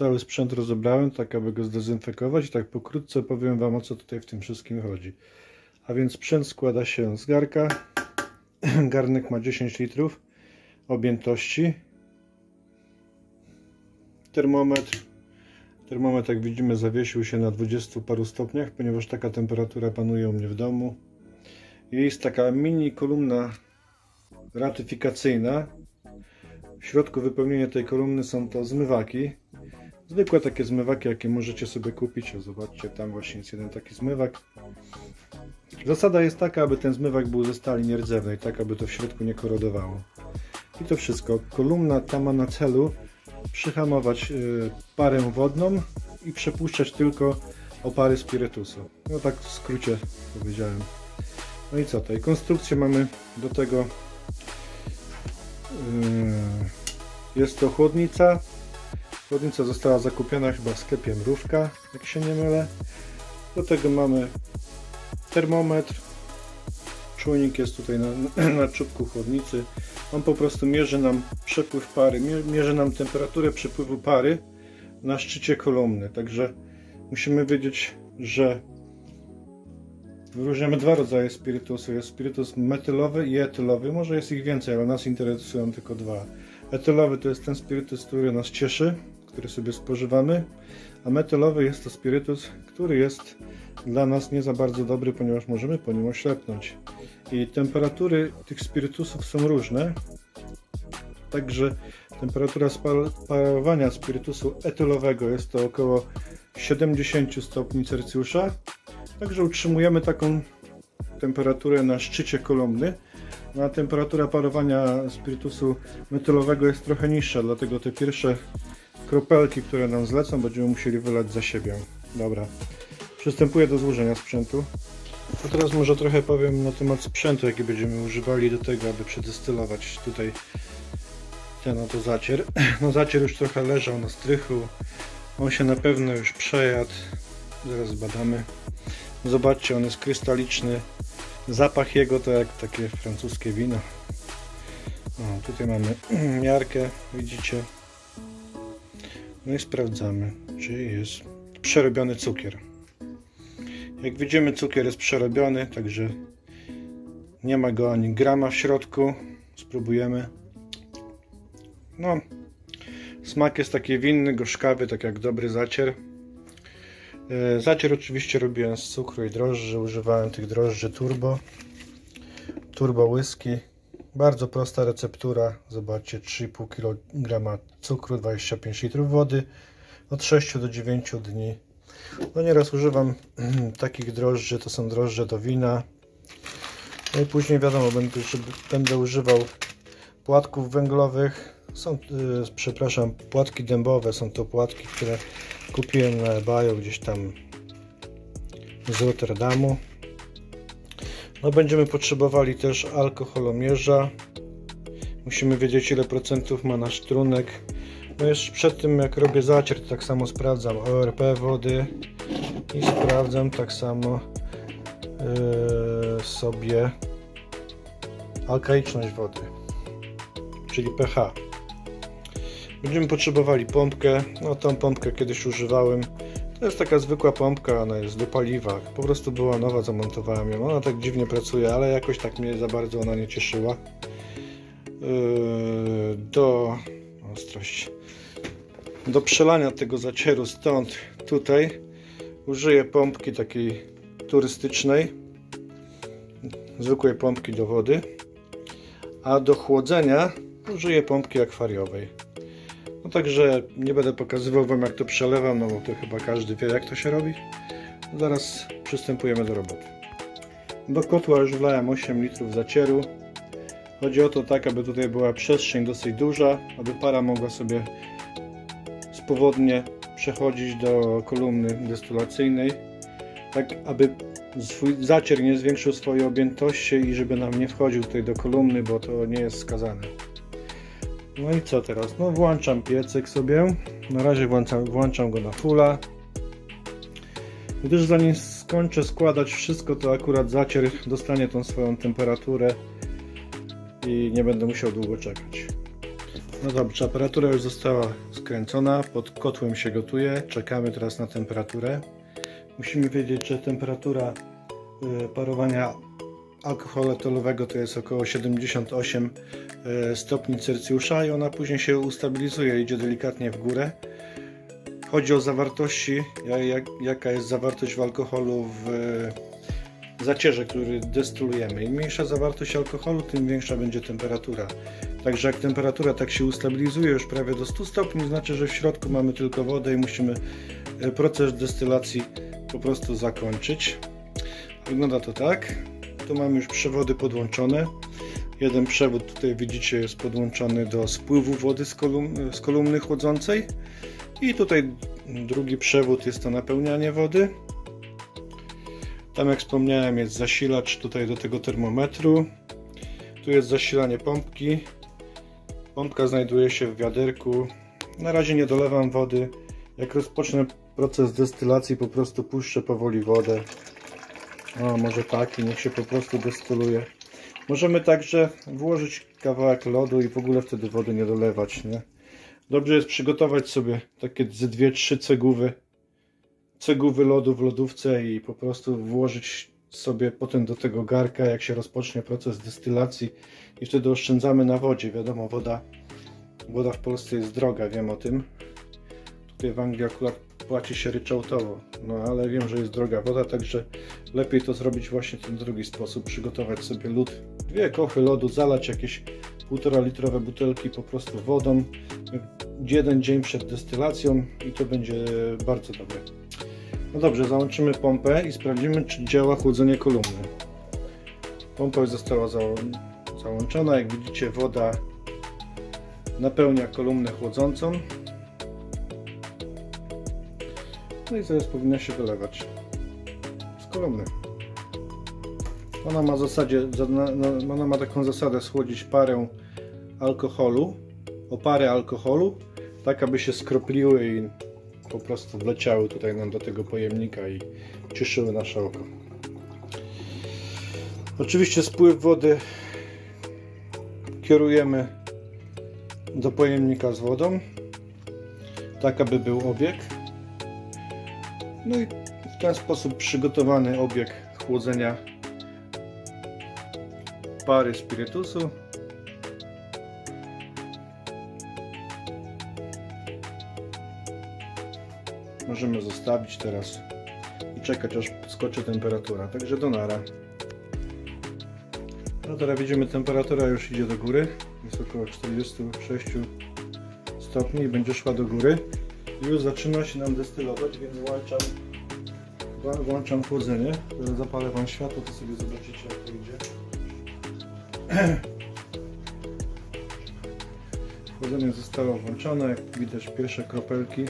cały sprzęt rozebrałem, tak aby go zdezynfekować i tak pokrótce powiem Wam o co tutaj w tym wszystkim chodzi. A więc sprzęt składa się z garka. Garnek ma 10 litrów objętości. Termometr. Termometr jak widzimy zawiesił się na 20 paru stopniach, ponieważ taka temperatura panuje u mnie w domu. Jest taka mini kolumna ratyfikacyjna. W środku wypełnienia tej kolumny są to zmywaki. Zwykłe takie zmywaki, jakie możecie sobie kupić. Zobaczcie, tam właśnie jest jeden taki zmywak. Zasada jest taka, aby ten zmywak był ze stali nierdzewnej, tak aby to w środku nie korodowało. I to wszystko. Kolumna ta ma na celu przyhamować y, parę wodną i przepuszczać tylko opary spirytusu. No tak w skrócie powiedziałem. No i co tutaj? Konstrukcję mamy do tego. Yy, jest to chłodnica. Chłodnica została zakupiona chyba w sklepie Mrówka, jak się nie mylę. Do tego mamy termometr. Czujnik jest tutaj na, na czubku chłodnicy. On po prostu mierzy nam przepływ pary, mierzy nam temperaturę przepływu pary na szczycie kolumny. Także musimy wiedzieć, że Wyróżniamy dwa rodzaje spirytusu. Jest spirytus metylowy i etylowy. Może jest ich więcej, ale nas interesują tylko dwa. Etylowy to jest ten spirytus, który nas cieszy, który sobie spożywamy, a metylowy jest to spirytus, który jest dla nas nie za bardzo dobry, ponieważ możemy po nim oślepnąć. I temperatury tych spirytusów są różne. Także temperatura sparowania spirytusu etylowego jest to około 70 stopni Celsjusza, Także utrzymujemy taką temperaturę na szczycie kolumny. No, a temperatura parowania spirytusu metylowego jest trochę niższa, dlatego te pierwsze kropelki, które nam zlecą, będziemy musieli wylać za siebie. Dobra, przystępuję do złożenia sprzętu. A teraz może trochę powiem na temat sprzętu, jaki będziemy używali do tego, aby przedestylować tutaj ten oto zacier. No zacier już trochę leżał na strychu, on się na pewno już przejadł, zaraz badamy. Zobaczcie, on jest krystaliczny. Zapach jego to jak takie francuskie wino. O, tutaj mamy miarkę, widzicie. No i sprawdzamy, czy jest przerobiony cukier. Jak widzimy, cukier jest przerobiony, także nie ma go ani grama w środku. Spróbujemy. No, smak jest taki winny, gorzkawy, tak jak dobry zacier. E, zacier oczywiście robiłem z cukru i drożdży, używałem tych drożdży turbo. Turbo whisky. Bardzo prosta receptura. Zobaczcie, 3,5 kg cukru, 25 litrów wody od 6 do 9 dni. No nieraz używam takich drożdży, to są drożdże do wina. No i później wiadomo, będę, będę używał płatków węglowych. Są, yy, przepraszam, płatki dębowe. Są to płatki, które Kupiłem na eBayu gdzieś tam z Rotterdamu. No będziemy potrzebowali też alkoholomierza. Musimy wiedzieć ile procentów ma nasz trunek. No jeszcze przed tym jak robię zacier to tak samo sprawdzam ORP wody i sprawdzam tak samo yy, sobie alkaiczność wody, czyli pH. Będziemy potrzebowali pompkę. No tą pompkę kiedyś używałem. To jest taka zwykła pompka, ona jest do paliwa. Po prostu była nowa, zamontowałem ją. Ona tak dziwnie pracuje, ale jakoś tak mnie za bardzo ona nie cieszyła. Yy, do ostrość. Do przelania tego zacieru stąd tutaj użyję pompki takiej turystycznej. Zwykłej pompki do wody. A do chłodzenia użyję pompki akwariowej. No także nie będę pokazywał Wam jak to przelewam, no bo to chyba każdy wie jak to się robi. Zaraz przystępujemy do roboty. Do kotła już wlałem 8 litrów zacieru. Chodzi o to tak, aby tutaj była przestrzeń dosyć duża, aby para mogła sobie swobodnie przechodzić do kolumny destylacyjnej, tak aby swój zacier nie zwiększył swojej objętości i żeby nam nie wchodził tutaj do kolumny, bo to nie jest skazane. No i co teraz? No włączam piecyk sobie. Na razie włączam, włączam go na fulla. Gdyż zanim skończę składać wszystko, to akurat zacier dostanie tą swoją temperaturę i nie będę musiał długo czekać. No dobrze, aparatura już została skręcona, pod kotłem się gotuje, czekamy teraz na temperaturę. Musimy wiedzieć, że temperatura y, parowania alkoholu etylowego to jest około 78 y, stopni Celsjusza i ona później się ustabilizuje, idzie delikatnie w górę. Chodzi o zawartości, jak, jaka jest zawartość w alkoholu w zacierze, który destylujemy. Im mniejsza zawartość alkoholu, tym większa będzie temperatura. Także jak temperatura tak się ustabilizuje już prawie do 100 stopni, znaczy, że w środku mamy tylko wodę i musimy e, proces destylacji po prostu zakończyć. Wygląda to tak. Tu mamy już przewody podłączone. Jeden przewód tutaj widzicie jest podłączony do spływu wody z, kolum z kolumny chłodzącej i tutaj drugi przewód jest to napełnianie wody. Tam jak wspomniałem jest zasilacz tutaj do tego termometru. Tu jest zasilanie pompki. Pompka znajduje się w wiaderku. Na razie nie dolewam wody. Jak rozpocznę proces destylacji po prostu puszczę powoli wodę. O, może tak i niech się po prostu destyluje. Możemy także włożyć kawałek lodu i w ogóle wtedy wody nie dolewać, nie? Dobrze jest przygotować sobie takie ze dwie, trzy cegówy cegówy lodu w lodówce i po prostu włożyć sobie potem do tego garka, jak się rozpocznie proces destylacji i wtedy oszczędzamy na wodzie. Wiadomo, woda, woda w Polsce jest droga, wiem o tym. Tutaj w Anglii akurat płaci się ryczałtowo, no ale wiem, że jest droga woda, także lepiej to zrobić właśnie w ten drugi sposób, przygotować sobie lód, dwie kochy lodu, zalać jakieś półtora litrowe butelki po prostu wodą, jeden dzień przed destylacją i to będzie bardzo dobre. No dobrze, załączymy pompę i sprawdzimy, czy działa chłodzenie kolumny. Pompa już została załączona. Jak widzicie, woda napełnia kolumnę chłodzącą. No i zaraz powinna się wylewać z kolumny. Ona ma, zasadzie, ona ma taką zasadę schłodzić parę alkoholu, o parę alkoholu, tak aby się skropliły i po prostu wleciały tutaj nam do tego pojemnika i cieszyły nasze oko. Oczywiście spływ wody kierujemy do pojemnika z wodą, tak aby był obieg. No i w ten sposób przygotowany obieg chłodzenia pary spirytusu możemy zostawić teraz i czekać aż skoczy temperatura. Także do nara. No teraz widzimy temperatura już idzie do góry. Jest około 46 stopni i będzie szła do góry. Już zaczyna się nam destylować, więc włączam, włączam chłodzenie. Zapalę Wam światło, to sobie zobaczycie jak to idzie. Chłodzenie zostało włączone, jak widać pierwsze kropelki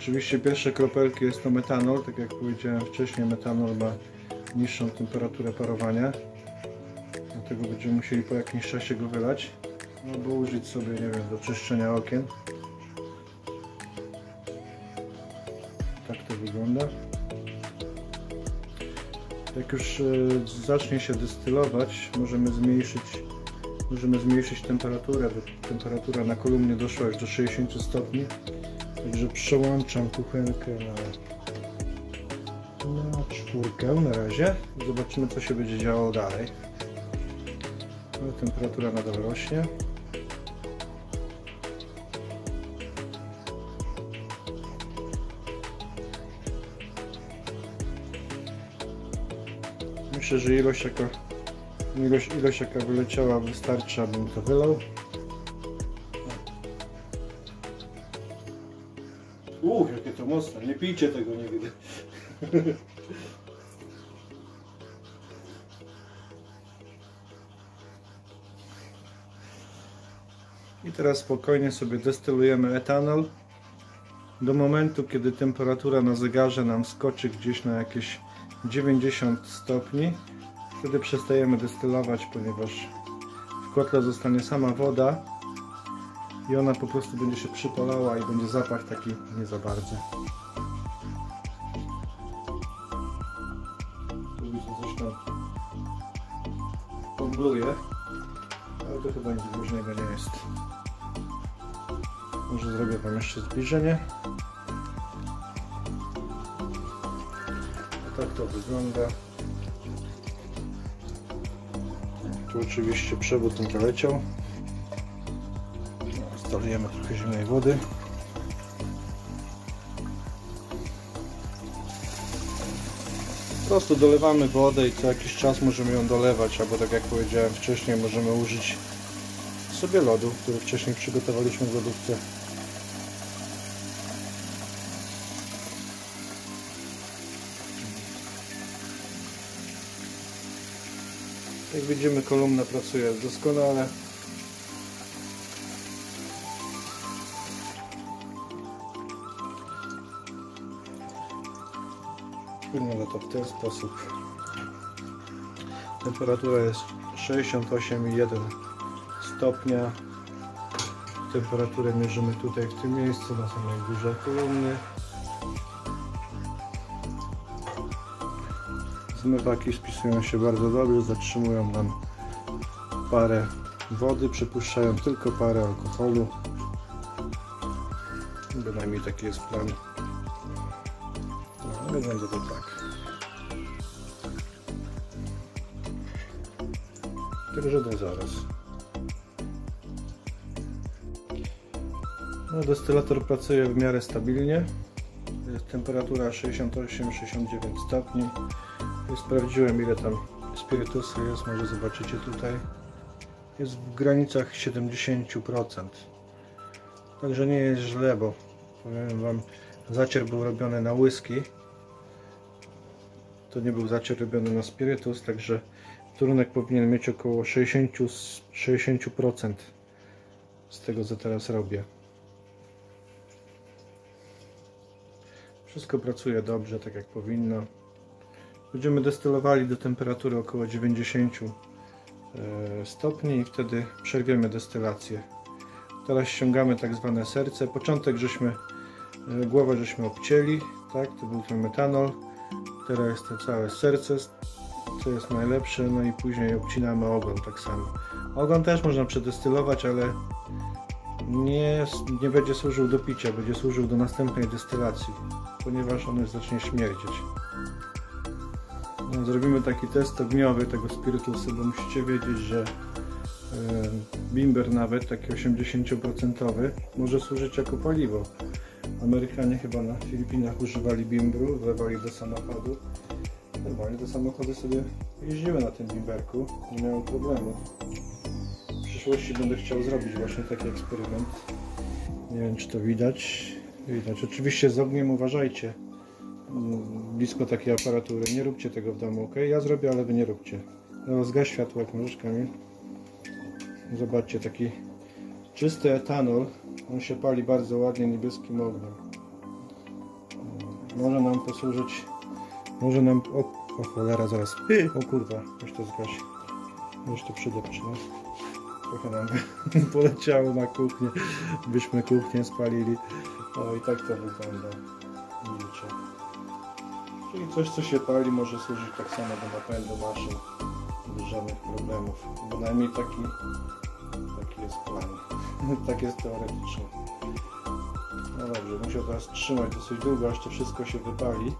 Oczywiście pierwsze kropelki jest to metanol, tak jak powiedziałem wcześniej, metanol ma niższą temperaturę parowania. Dlatego będziemy musieli po jakimś czasie go wylać. Albo użyć sobie, nie wiem, do czyszczenia okien. Tak to wygląda. Jak już e, zacznie się destylować, możemy zmniejszyć możemy zmniejszyć temperaturę, bo temperatura na kolumnie doszła już do 60 stopni. Także przełączam kuchenkę na, na czwórkę na razie. Zobaczymy co się będzie działo dalej. Temperatura nadal rośnie. Myślę, że ilość jaka, ilość, ilość jaka wyleciała wystarczy, abym to wylał. Uch, jakie to mocne. Nie pijcie tego nigdy. I teraz spokojnie sobie destylujemy etanol do momentu, kiedy temperatura na zegarze nam skoczy gdzieś na jakieś 90 stopni. Wtedy przestajemy destylować, ponieważ w kotle zostanie sama woda i ona po prostu będzie się przypalała i będzie zapach taki nie za bardzo. Tu tam pomgluje. ale to chyba nic różnego nie jest. Może zrobię Wam jeszcze zbliżenie. Tak to wygląda. Tu oczywiście przewód ten poleciał. Instalujemy trochę zimnej wody. Po prostu dolewamy wodę i co jakiś czas możemy ją dolewać, albo tak jak powiedziałem wcześniej, możemy użyć sobie lodu, który wcześniej przygotowaliśmy w lodówce. Jak widzimy kolumna pracuje doskonale. Wygląda to w ten sposób. Temperatura jest 68,1 stopnia. Temperaturę mierzymy tutaj w tym miejscu na samej górze kolumny. Zmywaki spisują się bardzo dobrze, zatrzymują nam parę wody, przepuszczają tylko parę alkoholu. Bynajmniej taki jest plan. No, wygląda to tak. Także do zaraz. No, destylator pracuje w miarę stabilnie. Temperatura 68-69 stopni. Sprawdziłem ile tam spirytusu jest, może zobaczycie tutaj. Jest w granicach 70%. Także nie jest źle, bo powiem Wam, zacier był robiony na whisky. To nie był zacier robiony na spirytus, także trunek powinien mieć około 60, 60% z tego co teraz robię. Wszystko pracuje dobrze, tak jak powinno. Będziemy destylowali do temperatury około 90 e, stopni i wtedy przerwiemy destylację. Teraz ściągamy tak zwane serce. Początek żeśmy, e, głowę żeśmy obcięli, tak, to był ten metanol. Teraz jest to całe serce, co jest najlepsze, no i później obcinamy ogon tak samo. Ogon też można przedestylować, ale nie, nie będzie służył do picia, będzie służył do następnej destylacji, ponieważ on już zacznie śmierdzieć. No, zrobimy taki test ogniowy tego spirytusu, bo musicie wiedzieć, że bimber nawet, taki 80% może służyć jako paliwo. Amerykanie chyba na Filipinach używali bimbru, wlewali do samochodu. Normalnie te samochody sobie jeździły na tym bimberku, nie miały problemu. W przyszłości będę chciał zrobić właśnie taki eksperyment. Nie wiem czy to widać. Widać. Oczywiście z ogniem uważajcie blisko takiej aparatury. Nie róbcie tego w domu, ok? Ja zrobię, ale wy nie róbcie. Teraz zgaś światło jak. Zobaczcie, taki czysty etanol. On się pali bardzo ładnie niebieskim ogniem. Może nam posłużyć... Może nam... O, o cholera, zaraz. O kurwa, weź to zgaś. Weź to przydepczy, no. Trochę nam poleciało na kuchnię. Byśmy kuchnię spalili. O, i tak to wygląda. Coś, co się pali, może służyć tak samo do napędu maszyn bez żadnych problemów. Bynajmniej taki, taki jest plan. tak jest teoretycznie. No dobrze, musiał teraz trzymać dosyć długo, aż to wszystko się wypali.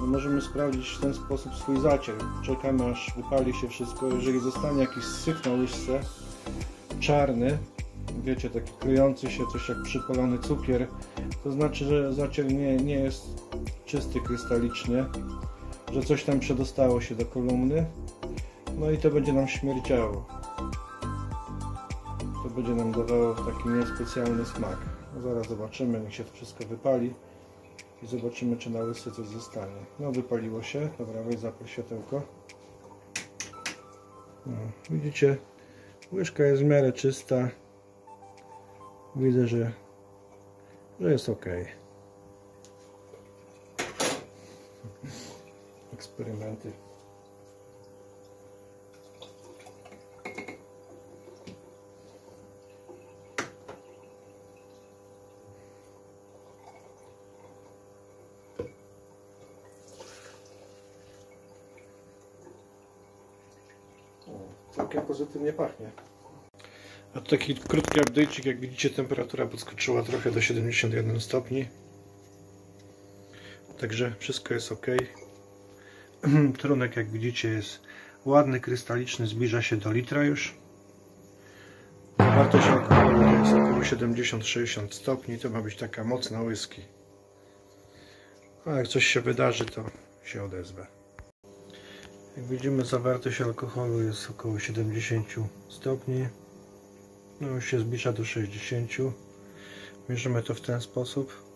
No możemy sprawdzić w ten sposób swój zacier. Czekamy aż wypali się wszystko. Jeżeli zostanie jakiś syf na łyżce, czarny, wiecie, taki kryjący się, coś jak przypalony cukier, to znaczy, że zacier nie, nie jest czysty krystalicznie, że coś tam przedostało się do kolumny, no i to będzie nam śmierdziało. To będzie nam dawało taki niespecjalny smak. No zaraz zobaczymy, niech się to wszystko wypali i zobaczymy, czy na łysce coś zostanie. No wypaliło się, dobra, weź zapal światełko. No, widzicie, łyżka jest w miarę czysta. Widzę, że, że jest ok. Eksperymenty. Całkiem pozytywnie pachnie. A to taki krótki update'cik, jak widzicie temperatura podskoczyła trochę do 71 stopni. Także wszystko jest ok. Trunek jak widzicie jest ładny, krystaliczny, zbliża się do litra już. Zawartość alkoholu jest około 70-60 stopni. To ma być taka mocna whisky. A jak coś się wydarzy, to się odezwę. Jak widzimy zawartość alkoholu jest około 70 stopni. No już się zbliża do 60. Mierzymy to w ten sposób,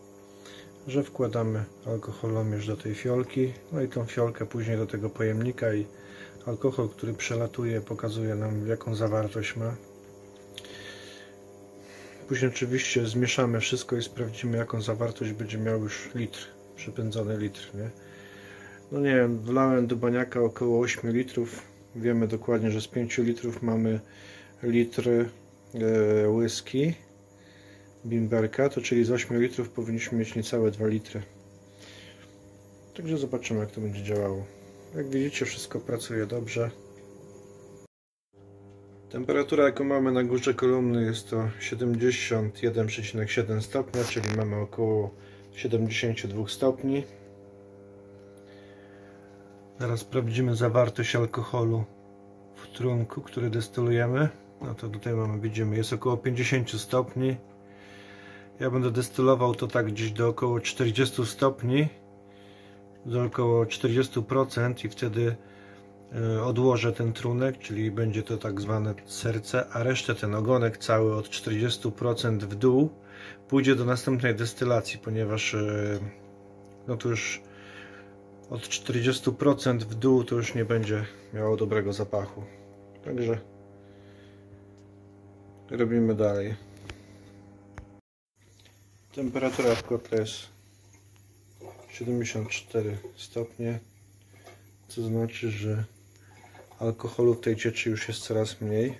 że wkładamy alkoholomierz do tej fiolki, no i tą fiolkę później do tego pojemnika i alkohol, który przelatuje pokazuje nam jaką zawartość ma. Później oczywiście zmieszamy wszystko i sprawdzimy jaką zawartość będzie miał już litr, przepędzony litr, nie? No nie wiem, wlałem do baniaka około 8 litrów. Wiemy dokładnie, że z 5 litrów mamy litr e, whisky bimberka, to czyli z 8 litrów powinniśmy mieć niecałe 2 litry. Także zobaczymy jak to będzie działało. Jak widzicie wszystko pracuje dobrze. Temperatura jaką mamy na górze kolumny jest to 71,7 stopnia, czyli mamy około 72 stopni. Teraz sprawdzimy zawartość alkoholu w trunku, który destylujemy. No to tutaj mamy, widzimy, jest około 50 stopni. Ja będę destylował to tak gdzieś do około 40 stopni, do około 40% i wtedy e, odłożę ten trunek, czyli będzie to tak zwane serce, a resztę ten ogonek cały od 40% w dół pójdzie do następnej destylacji, ponieważ e, no to już od 40% w dół to już nie będzie miało dobrego zapachu. Także robimy dalej. Temperatura w kotle jest 74 stopnie, co znaczy, że alkoholu w tej cieczy już jest coraz mniej.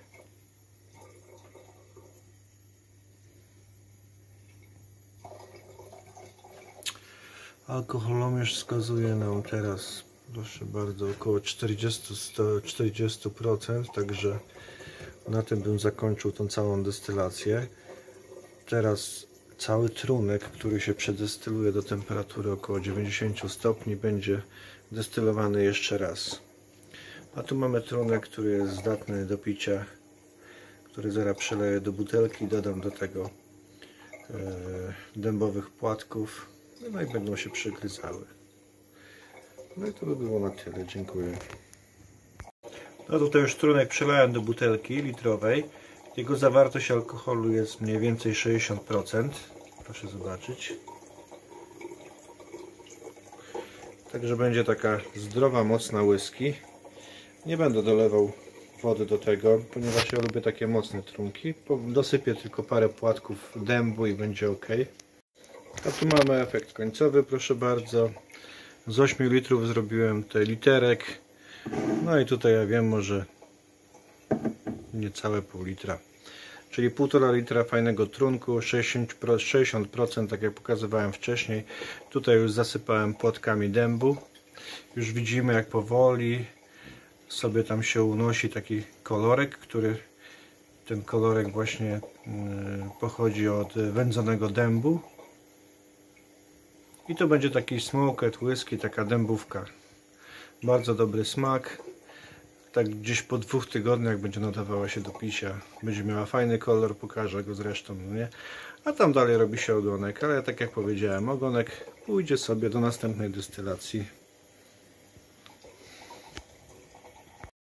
Alkoholomierz wskazuje nam teraz, proszę bardzo, około 40%, 40% także na tym bym zakończył tą całą destylację. Teraz cały trunek, który się przedestyluje do temperatury około 90 stopni, będzie destylowany jeszcze raz. A tu mamy trunek, który jest zdatny do picia, który zaraz przeleję do butelki, dodam do tego e, dębowych płatków, no i będą się przygryzały. No i to by było na tyle, dziękuję. No tutaj już trunek przelałem do butelki litrowej. Jego zawartość alkoholu jest mniej więcej 60%. Proszę zobaczyć. Także będzie taka zdrowa, mocna whisky. Nie będę dolewał wody do tego, ponieważ ja lubię takie mocne trunki. Dosypię tylko parę płatków dębu i będzie ok. A tu mamy efekt końcowy, proszę bardzo. Z 8 litrów zrobiłem tutaj literek. No i tutaj ja wiem, może niecałe pół litra. Czyli 1,5 litra fajnego trunku, 60%, 60% tak jak pokazywałem wcześniej. Tutaj już zasypałem płotkami dębu. Już widzimy jak powoli sobie tam się unosi taki kolorek, który ten kolorek właśnie mm, pochodzi od wędzonego dębu. I to będzie taki smoked whisky, taka dębówka. Bardzo dobry smak. Tak gdzieś po dwóch tygodniach będzie nadawała się do picia. Będzie miała fajny kolor, pokażę go zresztą, no nie? A tam dalej robi się ogonek, ale tak jak powiedziałem, ogonek pójdzie sobie do następnej destylacji.